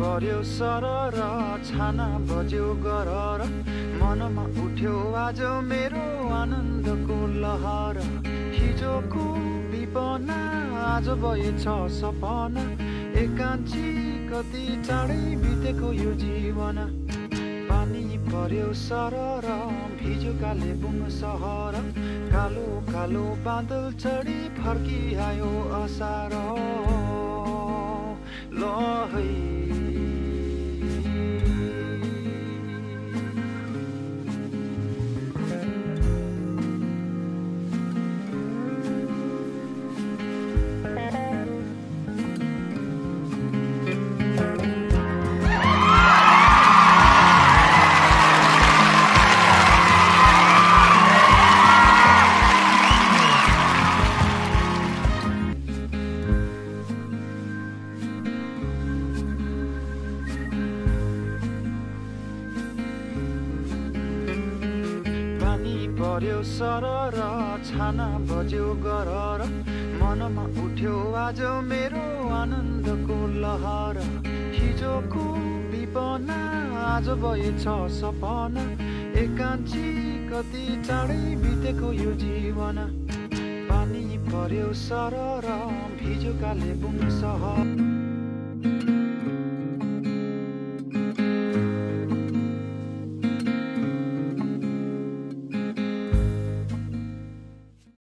पर्यो सर र छाना बज्यो गर मनमा उठ्यो आज मेरो आनन्दको लहर। हिजोको विपना आज भएछ सपना। एकान्छी कति चाँडै बितेको यो जीवन। पानी पर्यो सर र भिजो कालेबुङ सहर। कालो कालो बादल चढी फर्किआयो असार। ल पर्यो सर र छाना बज्यो गर मनमा उठ्यो आज मेरो आनन्दको लहर। हिजोको विपना आज भएछ सपना। एकान्छी कति चाँडै बितेको यो जीवन। पानी पर्यो सर र भिजो कालेबुङ सहर।